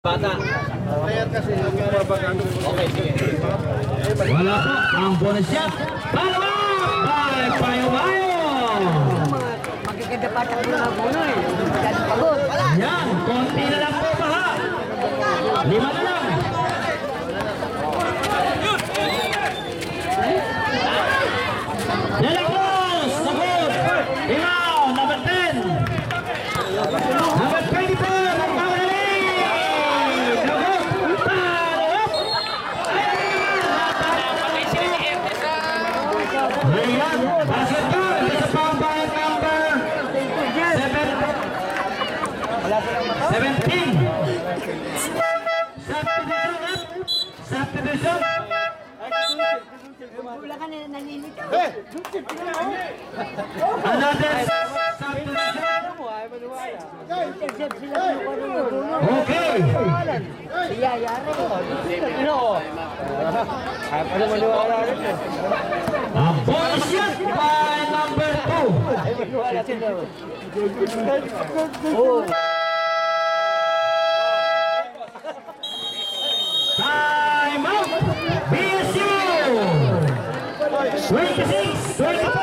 Bata. Okay, sige. Wala po. Ang bonus shot. Palawa! By Payo-Payo! Magkaganda pa ng mga bono eh. Yan. Konti na lang po pa. Lima na lang. Lalagos! Sagot! Imaw! Number 10! Number 24! Magpapalali! Sagot! Palawak! Sa pambayad number 17! Subdivision! Subdivision! Wala ka na naninito. Another. Okay! Iyayari. A bonus shot by number Olha, tem Time out! BSU! 26, 26!